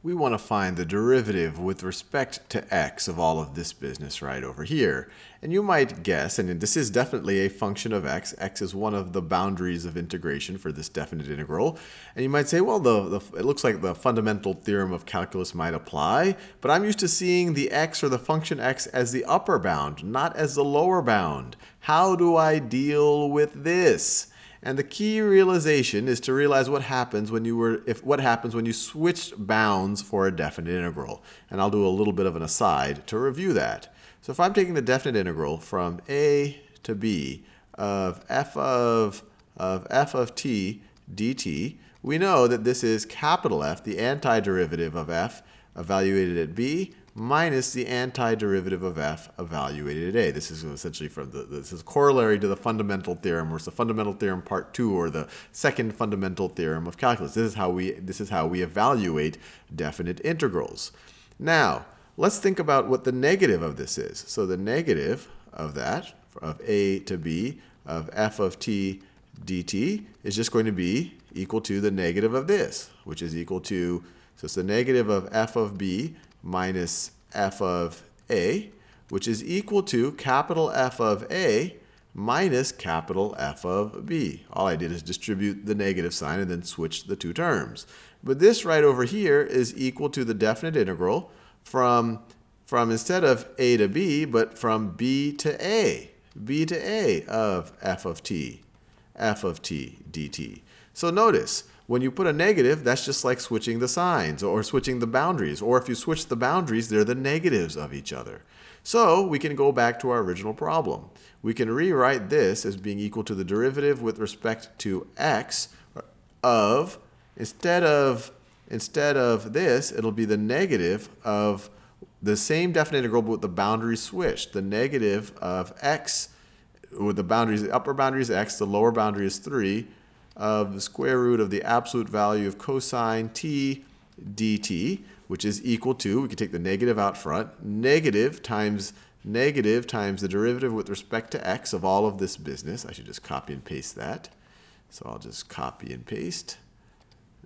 we want to find the derivative with respect to x of all of this business right over here. And you might guess, and this is definitely a function of x, x is one of the boundaries of integration for this definite integral, and you might say, well, the, the, it looks like the fundamental theorem of calculus might apply, but I'm used to seeing the x or the function x as the upper bound, not as the lower bound. How do I deal with this? And the key realization is to realize what happens when you were if what happens when you switched bounds for a definite integral. And I'll do a little bit of an aside to review that. So if I'm taking the definite integral from a to b of f of of f of t dt, we know that this is capital F, the antiderivative of f evaluated at b minus the antiderivative of f evaluated at a. This is essentially from the this is corollary to the fundamental theorem, or it's the fundamental theorem part two, or the second fundamental theorem of calculus. This is how we this is how we evaluate definite integrals. Now let's think about what the negative of this is. So the negative of that of a to b of f of t dt is just going to be equal to the negative of this, which is equal to so it's the negative of f of b minus f of a, which is equal to capital F of a minus capital F of b. All I did is distribute the negative sign and then switch the two terms. But this right over here is equal to the definite integral from, from instead of a to b, but from b to a, b to a of f of t, f of t dt. So notice, when you put a negative, that's just like switching the signs or switching the boundaries. Or if you switch the boundaries, they're the negatives of each other. So we can go back to our original problem. We can rewrite this as being equal to the derivative with respect to x of, instead of, instead of this, it'll be the negative of the same definite integral but with the boundaries switched. The negative of x with the boundaries, the upper boundary is x, the lower boundary is 3, of the square root of the absolute value of cosine t dt, which is equal to, we can take the negative out front, negative times negative times the derivative with respect to x of all of this business. I should just copy and paste that. So I'll just copy and paste.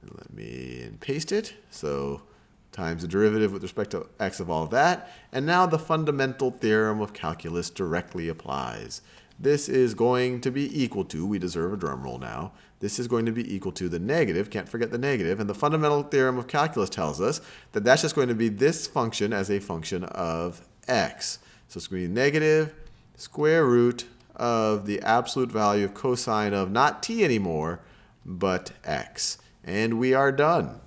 And let me and paste it. So times the derivative with respect to x of all that. And now the fundamental theorem of calculus directly applies. This is going to be equal to, we deserve a drum roll now, this is going to be equal to the negative, can't forget the negative, and the fundamental theorem of calculus tells us that that's just going to be this function as a function of x. So it's going to be negative square root of the absolute value of cosine of not t anymore, but x. And we are done.